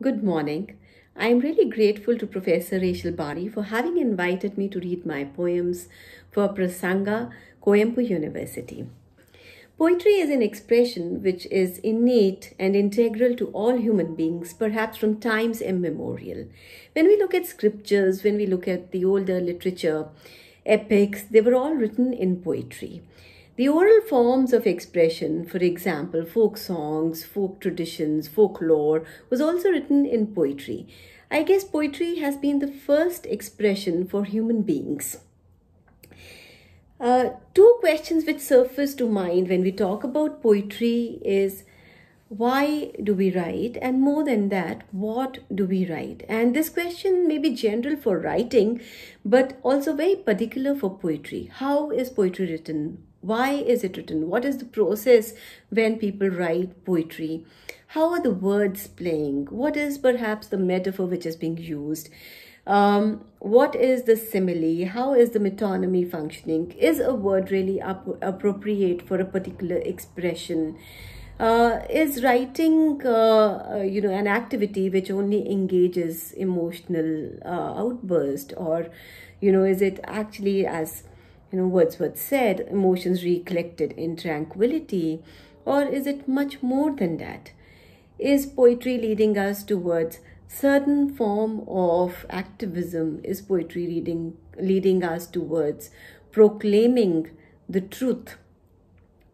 Good morning. I am really grateful to Professor Rachel Bari for having invited me to read my poems for Prasaranga, Kuvempu University. Poetry is an expression which is innate and integral to all human beings, perhaps from times immemorial. When we look at scriptures, when we look at the older literature, epics, they were all written in poetry. The oral forms of expression, for example, folk songs, folk traditions, folklore, was also written in poetry. I guess poetry has been the first expression for human beings. Uh, two questions which surface to mind when we talk about poetry is why do we write and more than that what do we write and this question may be general for writing but also very particular for poetry how is poetry written why is it written? What is the process when people write poetry? How are the words playing? What is perhaps the metaphor which is being used? Um, what is the simile? How is the metonymy functioning? Is a word really appropriate for a particular expression? Uh, is writing uh, uh, you know an activity which only engages emotional uh, outburst? Or you know is it actually as you know wordsworth said emotions recollected in tranquility or is it much more than that is poetry leading us towards certain form of activism is poetry leading leading us towards proclaiming the truth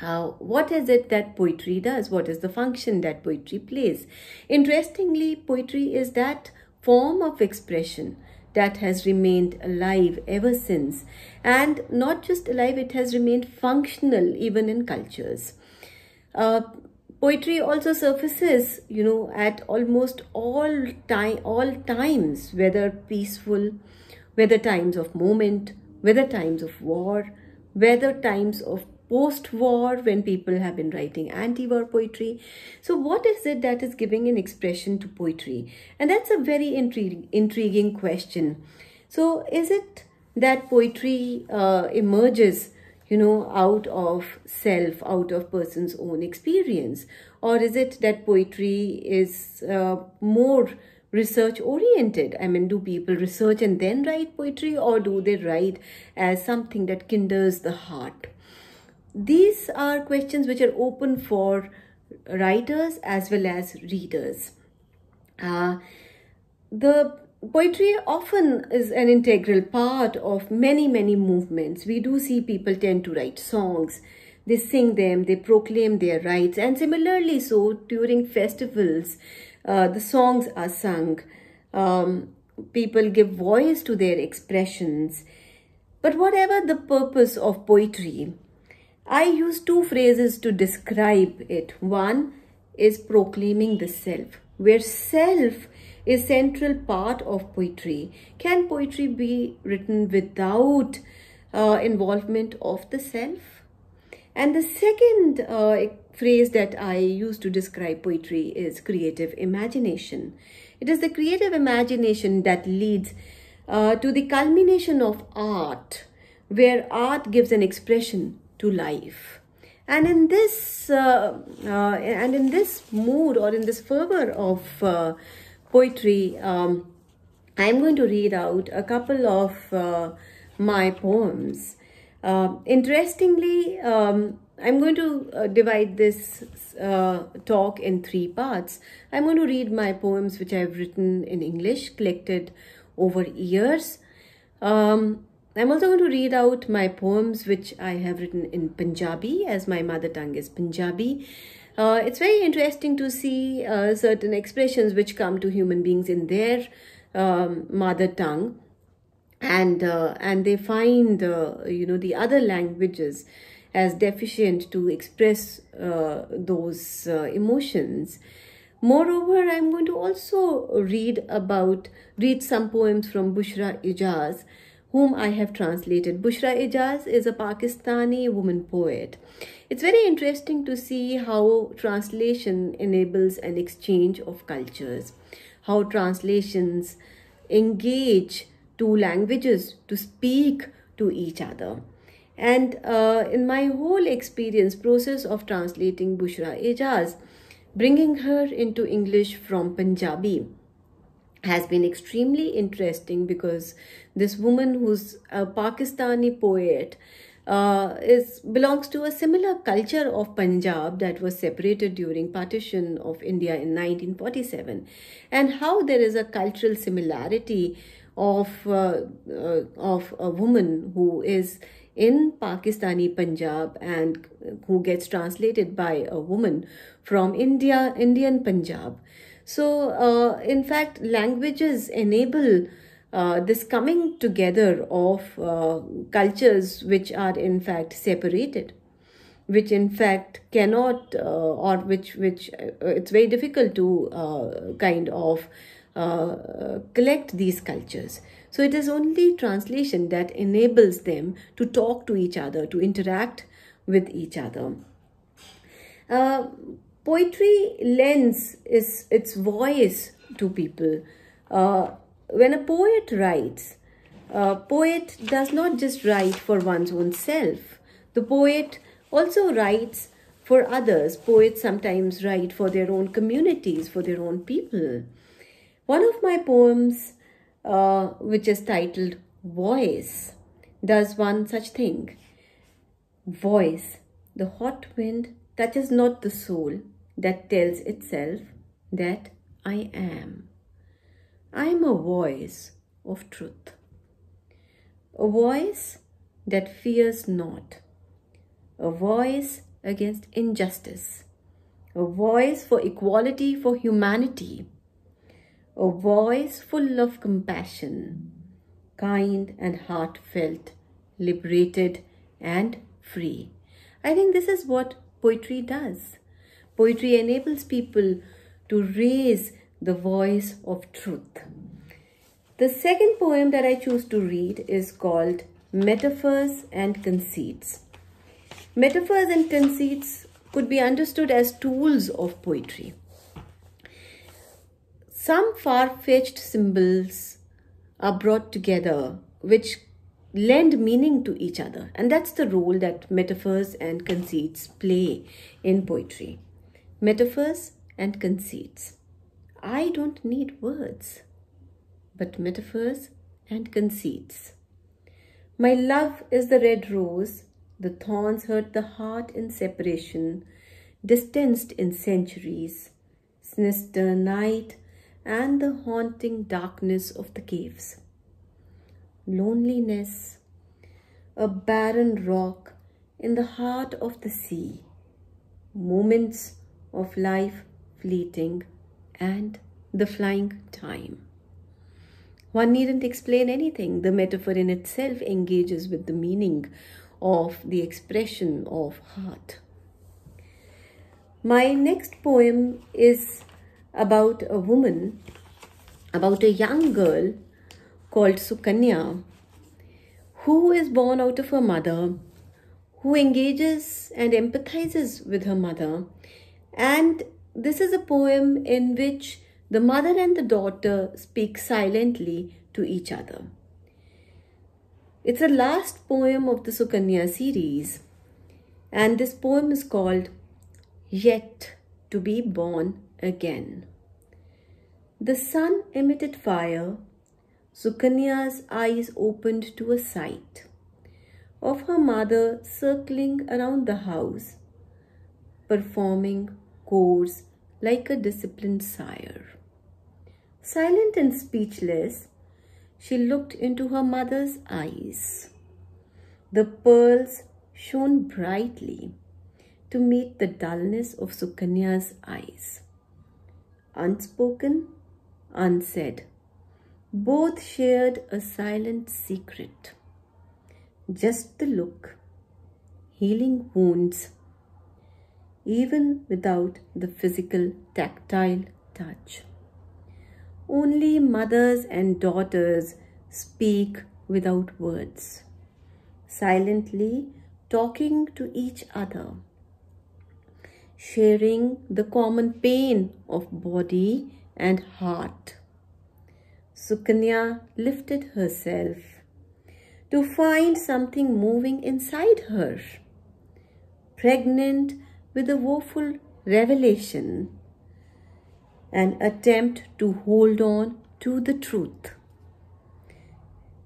uh, what is it that poetry does? What is the function that poetry plays? Interestingly, poetry is that form of expression that has remained alive ever since. And not just alive, it has remained functional even in cultures. Uh, poetry also surfaces, you know, at almost all time, all times, whether peaceful, whether times of moment, whether times of war, whether times of post-war when people have been writing anti-war poetry. So what is it that is giving an expression to poetry? And that's a very intrig intriguing question. So is it that poetry uh, emerges you know, out of self, out of person's own experience? Or is it that poetry is uh, more research oriented? I mean, do people research and then write poetry or do they write as something that kindles the heart? These are questions which are open for writers as well as readers. Uh, the poetry often is an integral part of many, many movements. We do see people tend to write songs. They sing them, they proclaim their rights. And similarly so, during festivals, uh, the songs are sung. Um, people give voice to their expressions. But whatever the purpose of poetry, I use two phrases to describe it. One is proclaiming the self, where self is central part of poetry. Can poetry be written without uh, involvement of the self? And the second uh, phrase that I use to describe poetry is creative imagination. It is the creative imagination that leads uh, to the culmination of art, where art gives an expression to life. And in this uh, uh, and in this mood or in this fervor of uh, poetry um, i'm going to read out a couple of uh, my poems. Um, interestingly um, i'm going to uh, divide this uh, talk in three parts. I'm going to read my poems which i've written in english collected over years. Um, I'm also going to read out my poems which I have written in Punjabi as my mother tongue is Punjabi. Uh, it's very interesting to see uh, certain expressions which come to human beings in their um, mother tongue. And uh, and they find uh, you know the other languages as deficient to express uh, those uh, emotions. Moreover i'm going to also read about read some poems from bushra ijaz whom I have translated. Bushra Ijaz is a Pakistani woman poet. It's very interesting to see how translation enables an exchange of cultures, how translations engage two languages to speak to each other. And uh, in my whole experience, process of translating Bushra Ijaz, Bringing her into English from Punjabi has been extremely interesting because this woman who's a Pakistani poet uh, is belongs to a similar culture of Punjab that was separated during partition of India in 1947 and how there is a cultural similarity of uh, uh, of a woman who is in Pakistani Punjab and who gets translated by a woman from India Indian Punjab so uh, in fact languages enable uh, this coming together of uh, cultures which are in fact separated which in fact cannot uh, or which which uh, it's very difficult to uh, kind of uh, collect these cultures. So it is only translation that enables them to talk to each other to interact with each other poetry lends is its voice to people when a poet writes, a poet does not just write for one's own self. The poet also writes for others. Poets sometimes write for their own communities, for their own people. One of my poems, uh, which is titled Voice, does one such thing. Voice, the hot wind touches not the soul that tells itself that I am. I am a voice of truth, a voice that fears not, a voice against injustice, a voice for equality for humanity, a voice full of compassion, kind and heartfelt, liberated and free. I think this is what poetry does. Poetry enables people to raise the voice of truth. The second poem that I choose to read is called Metaphors and Conceits. Metaphors and conceits could be understood as tools of poetry. Some far-fetched symbols are brought together which lend meaning to each other and that's the role that metaphors and conceits play in poetry. Metaphors and conceits. I don't need words, but metaphors and conceits. My love is the red rose, the thorns hurt the heart in separation, distanced in centuries, sinister night, and the haunting darkness of the caves. Loneliness, a barren rock in the heart of the sea, moments of life fleeting and the flying time. One needn't explain anything. The metaphor in itself engages with the meaning of the expression of heart. My next poem is about a woman, about a young girl called Sukanya, who is born out of her mother, who engages and empathizes with her mother, and this is a poem in which the mother and the daughter speak silently to each other. It's the last poem of the Sukanya series, and this poem is called Yet to be Born Again. The sun emitted fire. Sukanya's eyes opened to a sight of her mother circling around the house, performing course like a disciplined sire. Silent and speechless, she looked into her mother's eyes. The pearls shone brightly to meet the dullness of Sukanya's eyes. Unspoken, unsaid, both shared a silent secret. Just the look, healing wounds even without the physical tactile touch. Only mothers and daughters speak without words, silently talking to each other, sharing the common pain of body and heart. Sukanya lifted herself to find something moving inside her. Pregnant with a woeful revelation, an attempt to hold on to the truth.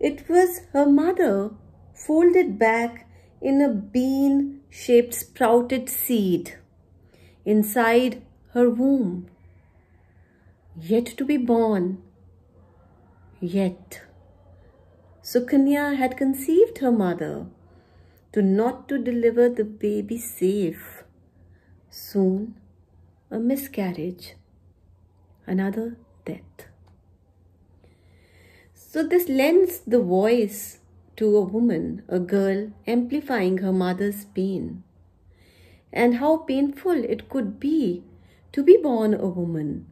It was her mother folded back in a bean shaped sprouted seed inside her womb, yet to be born. Yet, Sukanya had conceived her mother to not to deliver the baby safe. Soon, a miscarriage, another death. So this lends the voice to a woman, a girl, amplifying her mother's pain. And how painful it could be to be born a woman,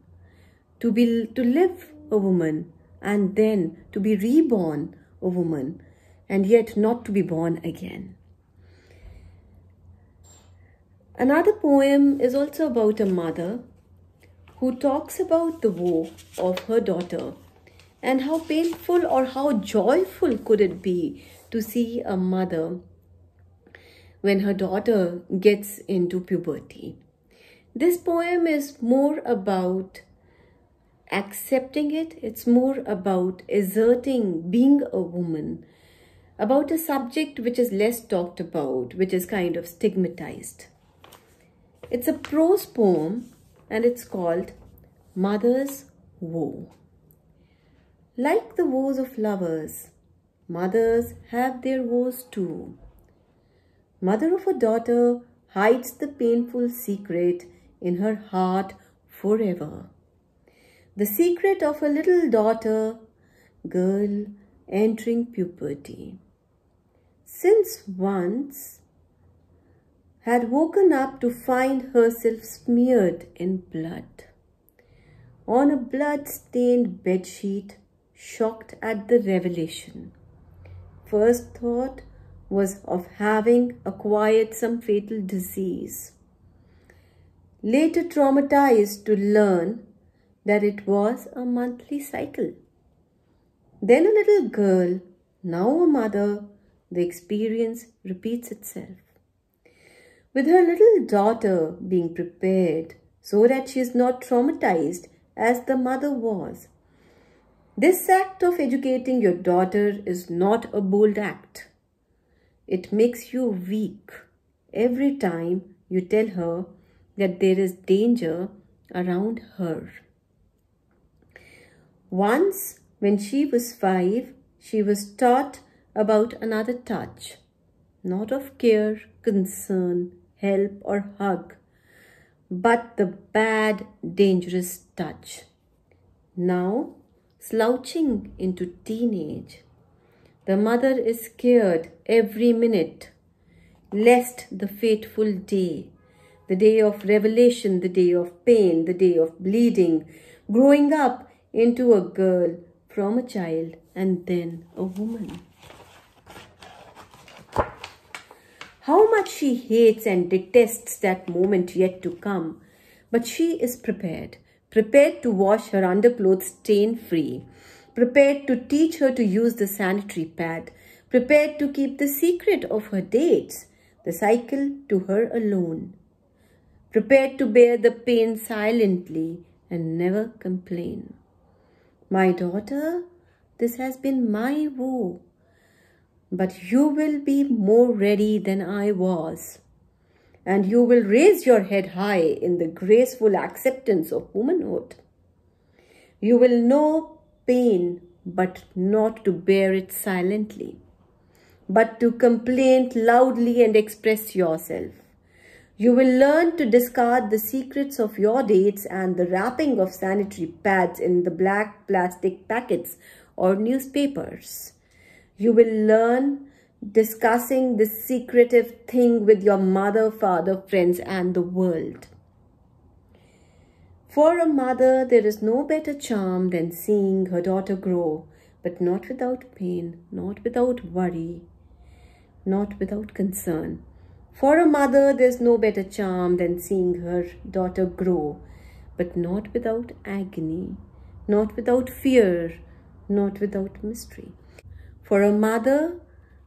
to be to live a woman, and then to be reborn a woman, and yet not to be born again. Another poem is also about a mother who talks about the woe of her daughter and how painful or how joyful could it be to see a mother when her daughter gets into puberty. This poem is more about accepting it, it's more about asserting being a woman, about a subject which is less talked about, which is kind of stigmatized. It's a prose poem and it's called Mother's Woe. Like the woes of lovers, mothers have their woes too. Mother of a daughter hides the painful secret in her heart forever. The secret of a little daughter, girl entering puberty. Since once had woken up to find herself smeared in blood. On a blood-stained bedsheet, shocked at the revelation. First thought was of having acquired some fatal disease. Later traumatized to learn that it was a monthly cycle. Then a little girl, now a mother, the experience repeats itself with her little daughter being prepared so that she is not traumatized as the mother was. This act of educating your daughter is not a bold act. It makes you weak every time you tell her that there is danger around her. Once, when she was five, she was taught about another touch, not of care, concern, help, or hug, but the bad, dangerous touch. Now, slouching into teenage, the mother is scared every minute, lest the fateful day, the day of revelation, the day of pain, the day of bleeding, growing up into a girl from a child and then a woman. How much she hates and detests that moment yet to come. But she is prepared, prepared to wash her underclothes stain free, prepared to teach her to use the sanitary pad, prepared to keep the secret of her dates, the cycle to her alone, prepared to bear the pain silently and never complain. My daughter, this has been my woe but you will be more ready than I was. And you will raise your head high in the graceful acceptance of womanhood. You will know pain, but not to bear it silently, but to complain loudly and express yourself. You will learn to discard the secrets of your dates and the wrapping of sanitary pads in the black plastic packets or newspapers. You will learn discussing this secretive thing with your mother, father, friends, and the world. For a mother, there is no better charm than seeing her daughter grow, but not without pain, not without worry, not without concern. For a mother, there's no better charm than seeing her daughter grow, but not without agony, not without fear, not without mystery. For a mother,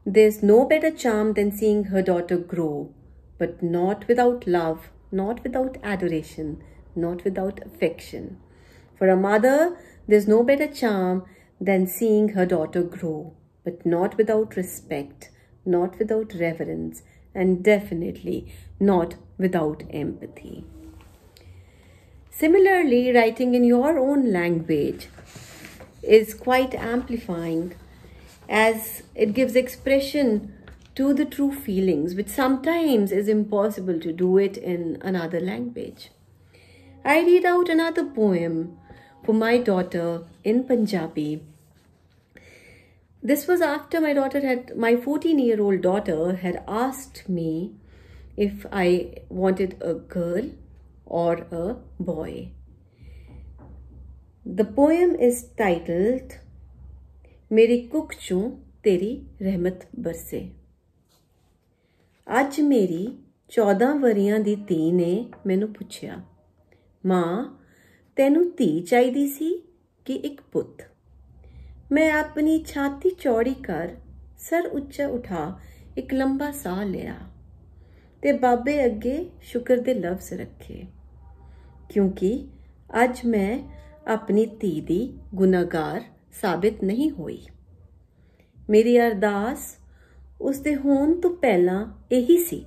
there's no better charm than seeing her daughter grow, but not without love, not without adoration, not without affection. For a mother, there's no better charm than seeing her daughter grow, but not without respect, not without reverence, and definitely not without empathy. Similarly, writing in your own language is quite amplifying as it gives expression to the true feelings, which sometimes is impossible to do it in another language. I read out another poem for my daughter in Punjabi. This was after my daughter had, my 14 year old daughter had asked me if I wanted a girl or a boy. The poem is titled ਮੇਰੀ ਕੁੱਖ ਚੋਂ ਤੇਰੀ ਰਹਿਮਤ ਬਰਸੇ। ਅੱਜ ਮੇਰੀ 14 ਵਰਿਆਂ ਦੀ ਧੀ ਨੇ ਮੈਨੂੰ ਪੁੱਛਿਆ, ਮਾਂ, ਤੈਨੂੰ ਧੀ ਚਾਹੀਦੀ ਸੀ ਕਿ ਇੱਕ ਪੁੱਤ? ਮੈਂ ਆਪਣੀ ਛਾਤੀ ਚੌੜੀ ਕਰ ਸਰ ਉੱਚਾ ਉਠਾ ਇੱਕ ਲੰਬਾ ਸਾਹ ਲਿਆ ਤੇ ਬਾਬੇ ਅੱਗੇ ਸ਼ੁਕਰ ਦੇ ਲਫ਼ਜ਼ ਰੱਖੇ। ਕਿਉਂਕਿ ਅੱਜ ਮੈਂ ਆਪਣੀ ਧੀ ਦੀ ਗੁਨਾਹਗਾਰ ਸਾਬਿਤ ਨਹੀਂ ਹੋਈ। ਮੇਰੀ ਅਰਦਾਸ ਉਸ ਦੇ ਹੋਣ ਤੋਂ ਪਹਿਲਾਂ ਇਹੀ ਸੀ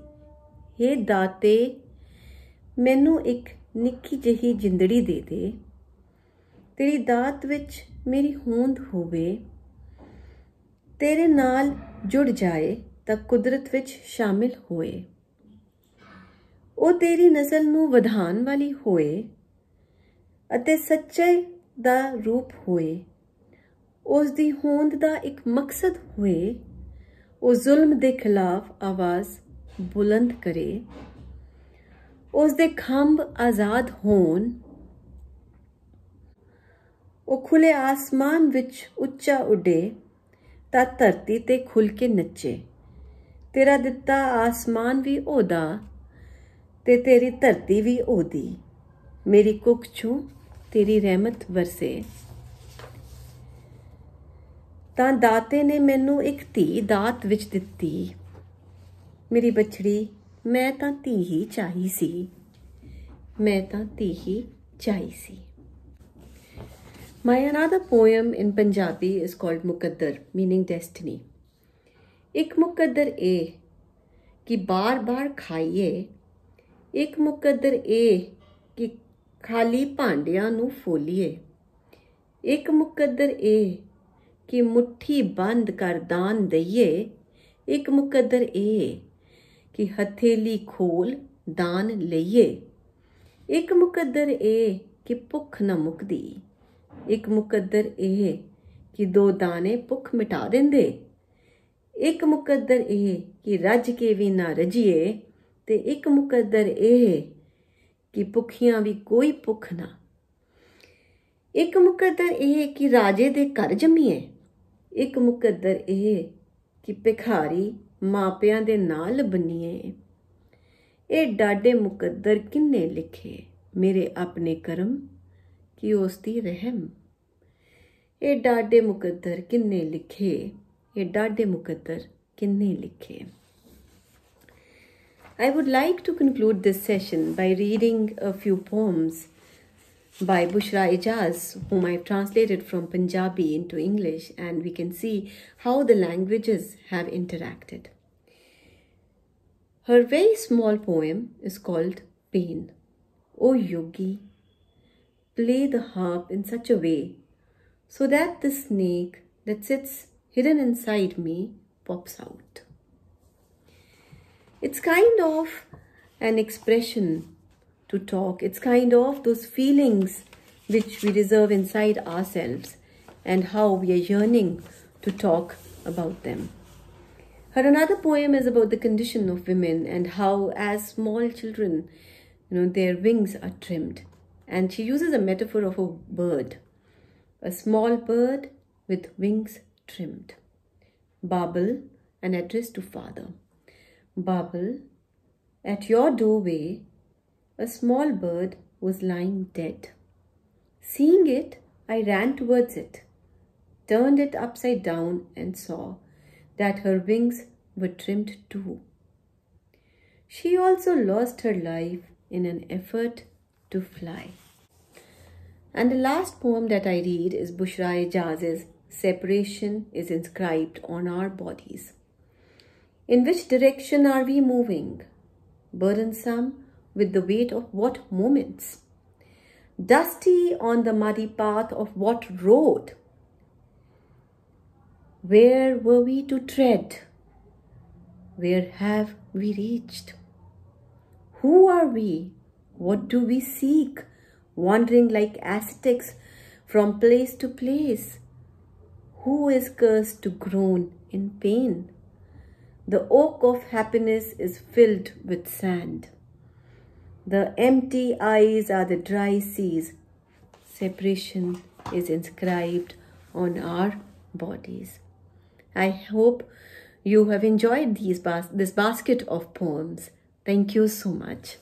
ਇਹ ਦਾਤੇ, ਮੈਨੂੰ ਇੱਕ ਨਿੱਕੀ ਜਿਹੀ ਜਿੰਦੜੀ ਦੇ ਦੇ। ਤੇਰੀ ਦਾਤ ਵਿੱਚ ਮੇਰੀ ਹੋਂਦ ਹੋਵੇ, ਤੇਰੇ ਨਾਲ ਜੁੜ ਜਾਏ ਤਾਂ ਕੁਦਰਤ ਵਿੱਚ ਸ਼ਾਮਿਲ ਹੋਏ। ਉਹ ਤੇਰੀ ਨਸਲ ਨੂੰ ਵਧਾਉਣ ਵਾਲੀ ਹੋਏ ਅਤੇ ਸੱਚੇ ਦਾ ਰੂਪ ਹੋਏ। ਉਸ ਦੀ ਹੋਂਦ ਦਾ ਇੱਕ ਮਕਸਦ ਹੋਏ, ਉਹ ਜ਼ੁਲਮ ਦੇ ਖਿਲਾਫ ਆਵਾਜ਼ ਬੁਲੰਦ ਕਰੇ। ਉਸ ਦੇ ਖੰਭ ਆਜ਼ਾਦ ਹੋਣ, ਉਹ ਖੁੱਲੇ ਆਸਮਾਨ ਵਿੱਚ ਉੱਚਾ ਉੱਡੇ ਤਾਂ ਧਰਤੀ ਤੇ ਖੁੱਲ ਕੇ ਨੱਚੇ। ਤੇਰਾ ਦਿੱਤਾ ਆਸਮਾਨ ਵੀ ਉਹਦਾ ਤੇ ਤੇਰੀ ਧਰਤੀ ਵੀ ਉਹਦੀ। ਮੇਰੀ ਕੁੱਖ ਚੋਂ ਤੇਰੀ ਰਹਿਮਤ ਵਰਸੇ। ਤਾਂ ਦਾਤੇ ਨੇ ਮੈਨੂੰ ਇੱਕ ਧੀ ਦਾਤ ਵਿੱਚ ਦਿੱਤੀ। ਮੇਰੀ ਬਛੜੀ ਮੈਂ ਤਾਂ ਧੀ ਹੀ ਚਾਹੀ ਸੀ। ਮੈਂ ਤਾਂ ਧੀ ਹੀ ਚਾਹੀ ਸੀ। My another poem in Punjabi is called Mukaddar, meaning destiny. ਇੱਕ ਮੁਕੱਦਰ ਇਹ ਕਿ ਬਾਰ-ਬਾਰ ਖਾਈਏ। ਇੱਕ ਮੁਕੱਦਰ ਇਹ ਕਿ ਖਾਲੀ ਭਾਂਡਿਆਂ ਨੂੰ ਫੋਲੀਏ। ਇੱਕ ਮੁਕੱਦਰ ਇਹ ਕਿ ਮੁਠੀ ਬੰਦ ਕਰ ਦਾਨ ਦਈਏ। ਇੱਕ ਮੁਕੱਦਰ ਇਹ ਕਿ ਹਥੇਲੀ ਖੋਲ ਦਾਨ ਲਈਏ। ਇੱਕ ਮੁਕੱਦਰ ਇਹ ਕਿ ਭੁੱਖ ਨਾ ਮੁਕਦੀ। ਇੱਕ ਮੁਕੱਦਰ ਇਹ ਕਿ ਦੋ ਦਾਣੇ ਭੁੱਖ ਮਿਟਾ ਦਿੰਦੇ। ਇੱਕ ਮੁਕੱਦਰ ਇਹ ਕਿ ਰੱਜ ਕੇ ਵੀ ਨਾ ਰਜੀਏ ਤੇ ਇੱਕ ਮੁਕੱਦਰ ਇਹ ਕਿ ਭੁੱਖੀਆਂ ਵੀ ਕੋਈ ਭੁੱਖ ਨਾ। ਇੱਕ ਮੁਕੱਦਰ ਇਹ ਕਿ ਰਾਜੇ ਦੇ ਘਰ ਜੰਮੀਏ। ਇੱਕ ਮੁਕੱਦਰ ਇਹ ਕਿ ਭਿਖਾਰੀ ਮਾਪਿਆਂ ਦੇ ਨਾਲ ਬਣੀਏ ਇਹ ਡਾਡੇ ਮੁਕੱਦਰ ਕਿੰਨੇ ਲਿਖੇ? ਮੇਰੇ ਆਪਣੇ ਕਰਮ ਕਿ ਉਸ ਦੀ ਰਹਿਮ? ਇਹ ਡਾਡੇ ਮੁਕੱਦਰ ਕਿੰਨੇ ਲਿਖੇ? ਇਹ ਡਾਡੇ ਮੁਕੱਦਰ ਕਿੰਨੇ ਲਿਖੇ? I would like to conclude this session by reading a few poems by Bushra Ijaz, whom I've translated from Punjabi into English, and we can see how the languages have interacted. Her very small poem is called Pain. O Yogi, play the harp in such a way so that the snake that sits hidden inside me pops out. It's kind of an expression to talk. It's kind of those feelings which we reserve inside ourselves and how we are yearning to talk about them. Her another poem is about the condition of women and how, as small children, you know, their wings are trimmed. And she uses a metaphor of a bird, a small bird with wings trimmed. Babul, an address to father. Babul, at your doorway, a small bird was lying dead. Seeing it, I ran towards it, turned it upside down, and saw that her wings were trimmed too. She also lost her life in an effort to fly. And the last poem that I read is Bushra Ijaz's Separation is inscribed on our bodies. In which direction are we moving? Burdensome with the weight of what moments? Dusty on the muddy path of what road? Where were we to tread? Where have we reached? Who are we? What do we seek? Wandering like ascetics from place to place. Who is cursed to groan in pain? The oak of happiness is filled with sand. The empty eyes are the dry seas. Separation is inscribed on our bodies. I hope you have enjoyed these bas this basket of poems. Thank you so much.